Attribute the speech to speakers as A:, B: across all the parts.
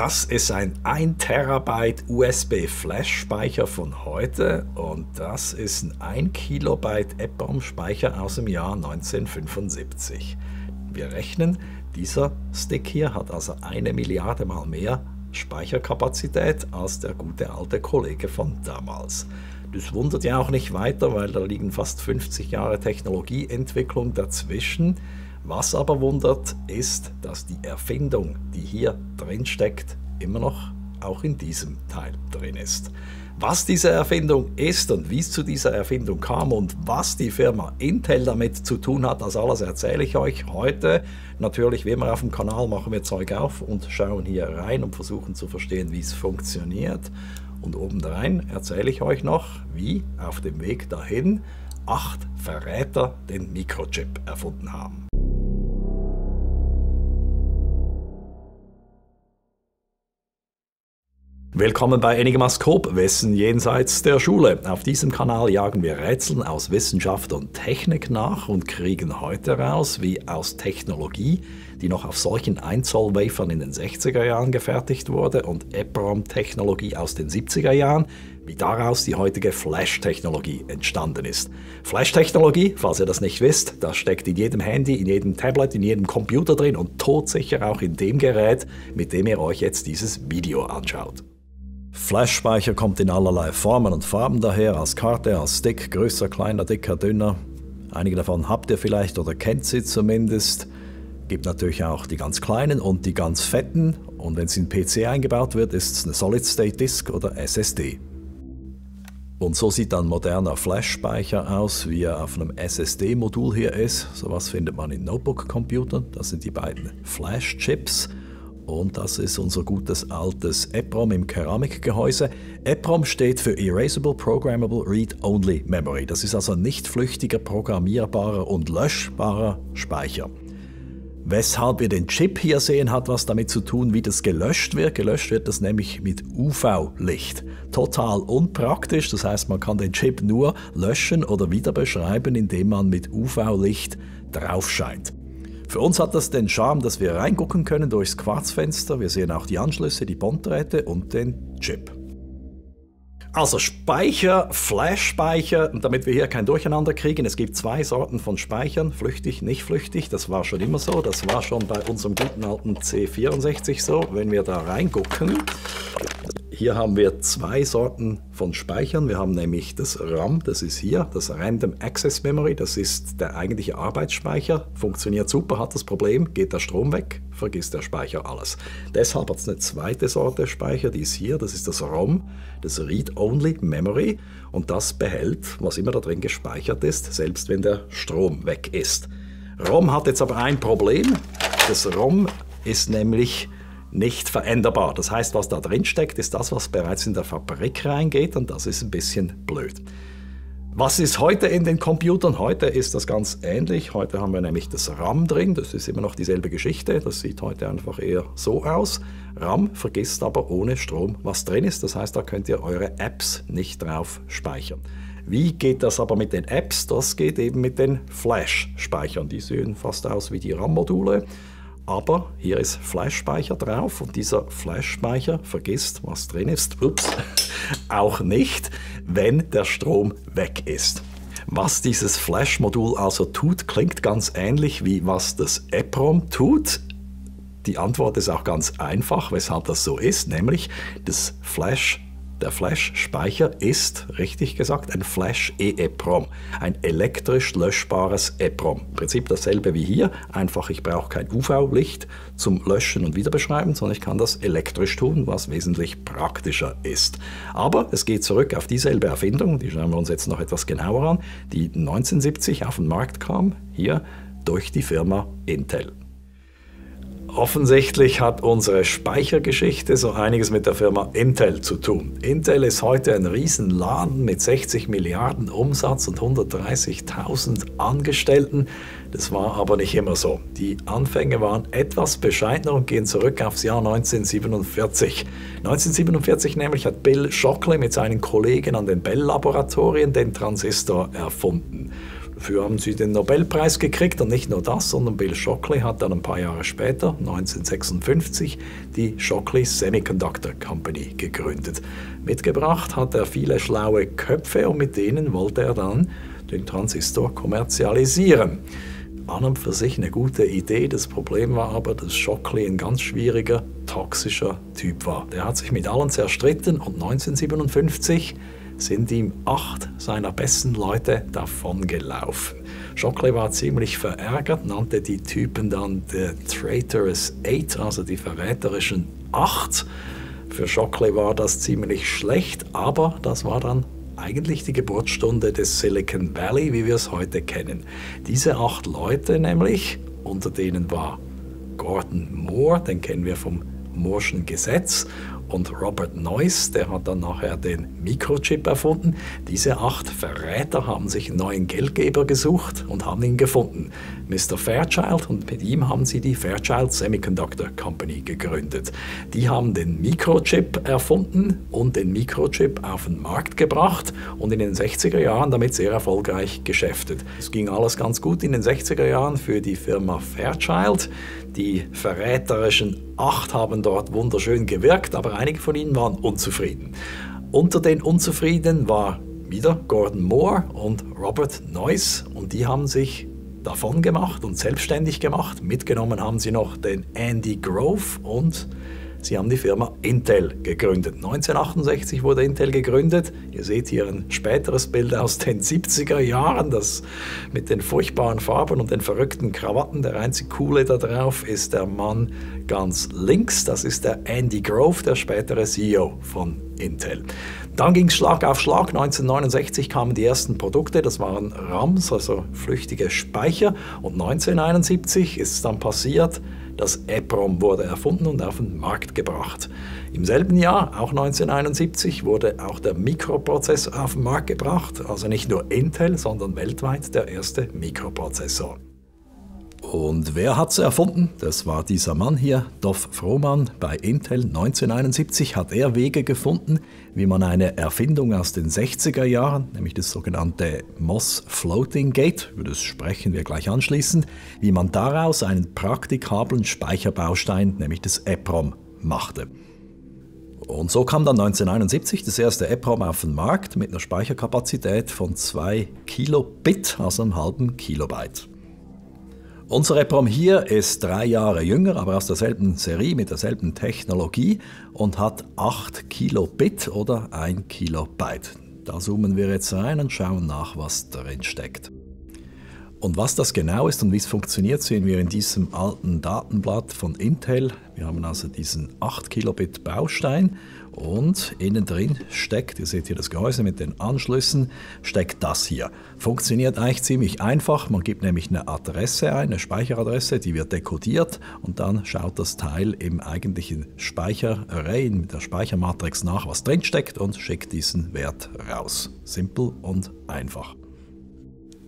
A: Das ist ein 1 Terabyte USB Flash-Speicher von heute und das ist ein 1 Kilobyte EPROM-Speicher aus dem Jahr 1975. Wir rechnen, dieser Stick hier hat also eine Milliarde mal mehr Speicherkapazität als der gute alte Kollege von damals. Das wundert ja auch nicht weiter, weil da liegen fast 50 Jahre Technologieentwicklung dazwischen. Was aber wundert, ist, dass die Erfindung, die hier drin steckt, immer noch auch in diesem Teil drin ist. Was diese Erfindung ist und wie es zu dieser Erfindung kam und was die Firma Intel damit zu tun hat, das alles erzähle ich euch heute. Natürlich, wie immer auf dem Kanal, machen wir Zeug auf und schauen hier rein und versuchen zu verstehen, wie es funktioniert. Und obendrein erzähle ich euch noch, wie auf dem Weg dahin acht Verräter den Mikrochip erfunden haben. Willkommen bei Enigmascope, Wissen jenseits der Schule. Auf diesem Kanal jagen wir Rätseln aus Wissenschaft und Technik nach und kriegen heute raus, wie aus Technologie, die noch auf solchen 1 Zoll Wafern in den 60er Jahren gefertigt wurde und EPROM-Technologie aus den 70er Jahren, wie daraus die heutige Flash-Technologie entstanden ist. Flash-Technologie, falls ihr das nicht wisst, das steckt in jedem Handy, in jedem Tablet, in jedem Computer drin und todsicher auch in dem Gerät, mit dem ihr euch jetzt dieses Video anschaut. Flash-Speicher kommt in allerlei Formen und Farben daher, als Karte, als Stick, größer, kleiner, dicker, dünner. Einige davon habt ihr vielleicht oder kennt sie zumindest. Gibt natürlich auch die ganz kleinen und die ganz fetten. Und wenn sie in PC eingebaut wird, ist es eine Solid-State-Disk oder SSD. Und so sieht dann moderner Flash-Speicher aus, wie er auf einem SSD-Modul hier ist. Sowas findet man in Notebook-Computern. Das sind die beiden Flash-Chips. Und das ist unser gutes altes EPROM im Keramikgehäuse. EPROM steht für Erasable Programmable Read-Only Memory. Das ist also nicht flüchtiger, programmierbarer und löschbarer Speicher. Weshalb wir den Chip hier sehen, hat was damit zu tun, wie das gelöscht wird. Gelöscht wird das nämlich mit UV-Licht. Total unpraktisch, das heißt, man kann den Chip nur löschen oder wieder beschreiben, indem man mit UV-Licht drauf scheint. Für uns hat das den Charme, dass wir reingucken können durchs Quarzfenster. Wir sehen auch die Anschlüsse, die Bonddrähte und den Chip. Also Speicher, Flash-Speicher, damit wir hier kein Durcheinander kriegen. Es gibt zwei Sorten von Speichern, flüchtig, nicht flüchtig. Das war schon immer so. Das war schon bei unserem guten alten C64 so. Wenn wir da reingucken, hier haben wir zwei Sorten von Speichern. Wir haben nämlich das RAM, das ist hier, das Random Access Memory, das ist der eigentliche Arbeitsspeicher. Funktioniert super, hat das Problem, geht der Strom weg, vergisst der Speicher alles. Deshalb hat es eine zweite Sorte Speicher, die ist hier, das ist das ROM, das Read-Only Memory. Und das behält, was immer da drin gespeichert ist, selbst wenn der Strom weg ist. ROM hat jetzt aber ein Problem. Das ROM ist nämlich nicht veränderbar. Das heißt, was da drin steckt, ist das, was bereits in der Fabrik reingeht und das ist ein bisschen blöd. Was ist heute in den Computern? Heute ist das ganz ähnlich. Heute haben wir nämlich das RAM drin. Das ist immer noch dieselbe Geschichte. Das sieht heute einfach eher so aus. RAM vergisst aber ohne Strom, was drin ist. Das heißt, da könnt ihr eure Apps nicht drauf speichern. Wie geht das aber mit den Apps? Das geht eben mit den Flash-Speichern. Die sehen fast aus wie die RAM-Module aber hier ist Flash-Speicher drauf und dieser Flash-Speicher vergisst, was drin ist, ups, auch nicht, wenn der Strom weg ist. Was dieses Flash-Modul also tut, klingt ganz ähnlich wie was das EPROM tut. Die Antwort ist auch ganz einfach, weshalb das so ist, nämlich das Flash der Flash-Speicher ist, richtig gesagt, ein Flash-EEPROM, ein elektrisch löschbares EPROM. Im Prinzip dasselbe wie hier, einfach ich brauche kein UV-Licht zum Löschen und Wiederbeschreiben, sondern ich kann das elektrisch tun, was wesentlich praktischer ist. Aber es geht zurück auf dieselbe Erfindung, die schauen wir uns jetzt noch etwas genauer an, die 1970 auf den Markt kam, hier durch die Firma Intel. Offensichtlich hat unsere Speichergeschichte so einiges mit der Firma Intel zu tun. Intel ist heute ein Riesenladen mit 60 Milliarden Umsatz und 130.000 Angestellten. Das war aber nicht immer so. Die Anfänge waren etwas bescheidener und gehen zurück aufs Jahr 1947. 1947 nämlich hat Bill Shockley mit seinen Kollegen an den Bell-Laboratorien den Transistor erfunden. Dafür haben sie den Nobelpreis gekriegt und nicht nur das, sondern Bill Shockley hat dann ein paar Jahre später, 1956, die Shockley Semiconductor Company gegründet. Mitgebracht hat er viele schlaue Köpfe und mit denen wollte er dann den Transistor kommerzialisieren. An und für sich eine gute Idee. Das Problem war aber, dass Shockley ein ganz schwieriger, toxischer Typ war. Der hat sich mit allen zerstritten und 1957 sind ihm acht seiner besten Leute davongelaufen. Shockley war ziemlich verärgert, nannte die Typen dann The Traitorous Eight, also die verräterischen Acht. Für Shockley war das ziemlich schlecht, aber das war dann eigentlich die Geburtsstunde des Silicon Valley, wie wir es heute kennen. Diese acht Leute nämlich, unter denen war Gordon Moore, den kennen wir vom Moore'schen Gesetz, und Robert Noyce, der hat dann nachher den Mikrochip erfunden. Diese acht Verräter haben sich einen neuen Geldgeber gesucht und haben ihn gefunden. Mr. Fairchild und mit ihm haben sie die Fairchild Semiconductor Company gegründet. Die haben den Mikrochip erfunden und den Mikrochip auf den Markt gebracht und in den 60er Jahren damit sehr erfolgreich geschäftet. Es ging alles ganz gut in den 60er Jahren für die Firma Fairchild. Die verräterischen Acht haben dort wunderschön gewirkt, aber einige von ihnen waren unzufrieden. Unter den Unzufriedenen war wieder Gordon Moore und Robert Noyce und die haben sich davon gemacht und selbstständig gemacht. Mitgenommen haben sie noch den Andy Grove und Sie haben die Firma Intel gegründet. 1968 wurde Intel gegründet. Ihr seht hier ein späteres Bild aus den 70er Jahren, das mit den furchtbaren Farben und den verrückten Krawatten. Der einzig coole da drauf ist der Mann ganz links. Das ist der Andy Grove, der spätere CEO von Intel. Dann ging es Schlag auf Schlag. 1969 kamen die ersten Produkte, das waren RAMs, also flüchtige Speicher. Und 1971 ist es dann passiert, das EPROM wurde erfunden und auf den Markt gebracht. Im selben Jahr, auch 1971, wurde auch der Mikroprozessor auf den Markt gebracht, also nicht nur Intel, sondern weltweit der erste Mikroprozessor. Und wer hat sie erfunden? Das war dieser Mann hier, Dov Frohmann. Bei Intel 1971 hat er Wege gefunden, wie man eine Erfindung aus den 60er Jahren, nämlich das sogenannte MOS Floating Gate, über das sprechen wir gleich anschließend, wie man daraus einen praktikablen Speicherbaustein, nämlich das EPROM, machte. Und so kam dann 1971 das erste EPROM auf den Markt mit einer Speicherkapazität von 2 Kilobit, also einem halben Kilobyte. Unser EPROM hier ist drei Jahre jünger, aber aus derselben Serie mit derselben Technologie und hat 8 Kilobit oder 1 Kilobyte. Da zoomen wir jetzt rein und schauen nach, was drin steckt. Und was das genau ist und wie es funktioniert, sehen wir in diesem alten Datenblatt von Intel. Wir haben also diesen 8 Kilobit Baustein und innen drin steckt, ihr seht hier das Gehäuse mit den Anschlüssen, steckt das hier. Funktioniert eigentlich ziemlich einfach. Man gibt nämlich eine Adresse ein, eine Speicheradresse, die wird dekodiert und dann schaut das Teil im eigentlichen Speicherarray, mit der Speichermatrix nach, was drin steckt und schickt diesen Wert raus. Simpel und einfach.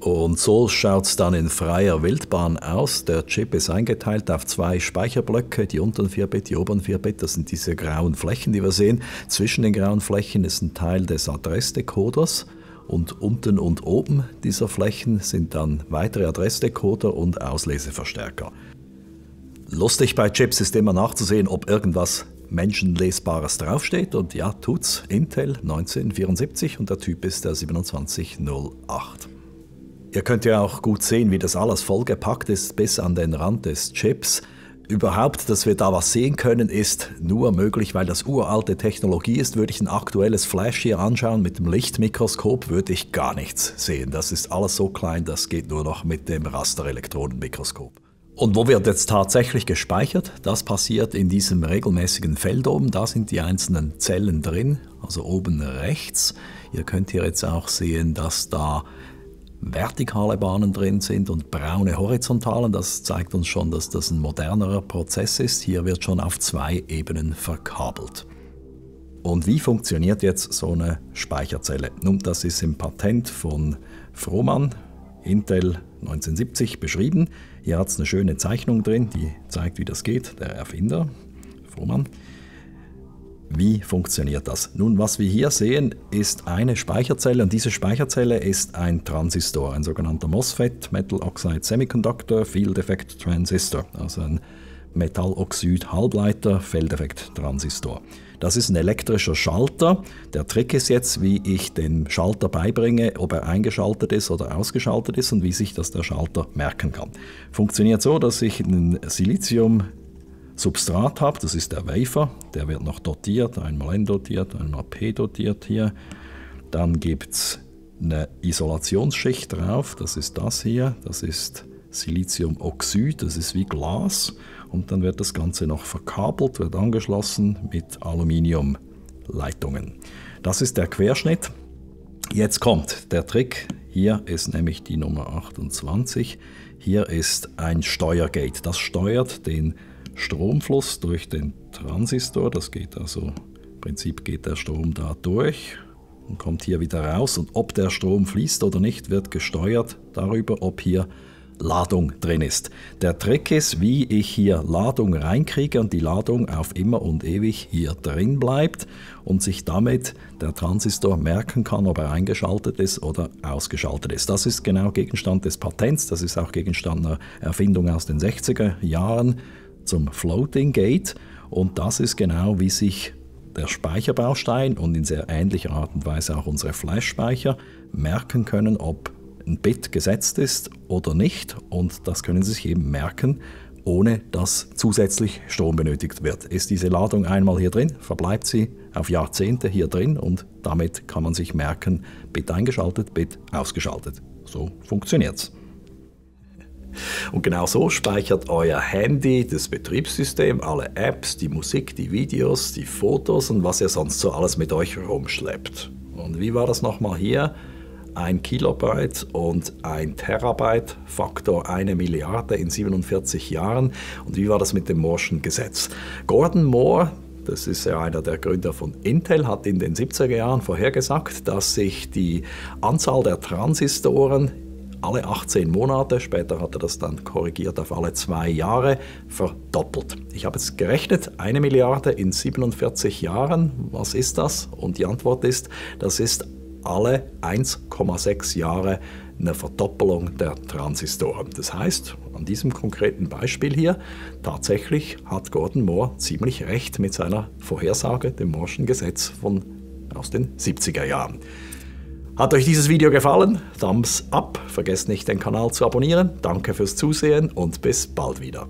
A: Und so schaut es dann in freier Wildbahn aus. Der Chip ist eingeteilt auf zwei Speicherblöcke, die unteren 4 Bit, die oberen 4 Bit, das sind diese grauen Flächen, die wir sehen. Zwischen den grauen Flächen ist ein Teil des Adressdecoders und unten und oben dieser Flächen sind dann weitere Adressdecoder und Ausleseverstärker. Lustig bei Chips ist immer nachzusehen, ob irgendwas Menschenlesbares draufsteht und ja, tut's. Intel 1974 und der Typ ist der 2708. Ihr könnt ja auch gut sehen, wie das alles vollgepackt ist bis an den Rand des Chips. Überhaupt, dass wir da was sehen können, ist nur möglich, weil das uralte Technologie ist. Würde ich ein aktuelles Flash hier anschauen mit dem Lichtmikroskop, würde ich gar nichts sehen. Das ist alles so klein, das geht nur noch mit dem Rasterelektronenmikroskop. Und wo wird jetzt tatsächlich gespeichert? Das passiert in diesem regelmäßigen Feld oben. Da sind die einzelnen Zellen drin, also oben rechts. Ihr könnt hier jetzt auch sehen, dass da vertikale Bahnen drin sind und braune horizontalen. Das zeigt uns schon, dass das ein modernerer Prozess ist. Hier wird schon auf zwei Ebenen verkabelt. Und wie funktioniert jetzt so eine Speicherzelle? Nun, das ist im Patent von Frohmann, Intel 1970 beschrieben. Hier hat es eine schöne Zeichnung drin, die zeigt, wie das geht, der Erfinder, Frohmann. Wie funktioniert das? Nun, was wir hier sehen, ist eine Speicherzelle und diese Speicherzelle ist ein Transistor, ein sogenannter MOSFET, Metal Oxide Semiconductor Field Effect Transistor, also ein Metalloxid-Halbleiter Feldeffekt-Transistor. Das ist ein elektrischer Schalter. Der Trick ist jetzt, wie ich den Schalter beibringe, ob er eingeschaltet ist oder ausgeschaltet ist und wie sich das der Schalter merken kann. Funktioniert so, dass ich ein Silizium Substrat habe, das ist der Wafer, der wird noch dotiert, einmal N dotiert, einmal P dotiert hier. Dann gibt es eine Isolationsschicht drauf, das ist das hier, das ist Siliziumoxid, das ist wie Glas und dann wird das Ganze noch verkabelt, wird angeschlossen mit Aluminiumleitungen. Das ist der Querschnitt. Jetzt kommt der Trick. Hier ist nämlich die Nummer 28. Hier ist ein Steuergate. Das steuert den Stromfluss durch den Transistor. Das geht also, im Prinzip geht der Strom da durch und kommt hier wieder raus. Und ob der Strom fließt oder nicht, wird gesteuert darüber, ob hier Ladung drin ist. Der Trick ist, wie ich hier Ladung reinkriege und die Ladung auf immer und ewig hier drin bleibt und sich damit der Transistor merken kann, ob er eingeschaltet ist oder ausgeschaltet ist. Das ist genau Gegenstand des Patents, das ist auch Gegenstand einer Erfindung aus den 60er Jahren zum Floating Gate und das ist genau, wie sich der Speicherbaustein und in sehr ähnlicher Art und Weise auch unsere Flash-Speicher merken können, ob ein Bit gesetzt ist oder nicht. Und das können Sie sich eben merken, ohne dass zusätzlich Strom benötigt wird. Ist diese Ladung einmal hier drin, verbleibt sie auf Jahrzehnte hier drin und damit kann man sich merken, Bit eingeschaltet, Bit ausgeschaltet. So funktioniert es. Und genau so speichert euer Handy das Betriebssystem, alle Apps, die Musik, die Videos, die Fotos und was ihr sonst so alles mit euch rumschleppt. Und wie war das nochmal hier? ein Kilobyte und ein Terabyte, Faktor eine Milliarde in 47 Jahren. Und wie war das mit dem Moore'schen Gesetz? Gordon Moore, das ist ja einer der Gründer von Intel, hat in den 70er Jahren vorhergesagt, dass sich die Anzahl der Transistoren alle 18 Monate, später hat er das dann korrigiert auf alle zwei Jahre, verdoppelt. Ich habe es gerechnet, eine Milliarde in 47 Jahren, was ist das? Und die Antwort ist, das ist alle 1,6 Jahre eine Verdoppelung der Transistoren. Das heißt, an diesem konkreten Beispiel hier, tatsächlich hat Gordon Moore ziemlich recht mit seiner Vorhersage, dem Moore'schen Gesetz von, aus den 70er Jahren. Hat euch dieses Video gefallen? Thumbs up, vergesst nicht den Kanal zu abonnieren. Danke fürs Zusehen und bis bald wieder.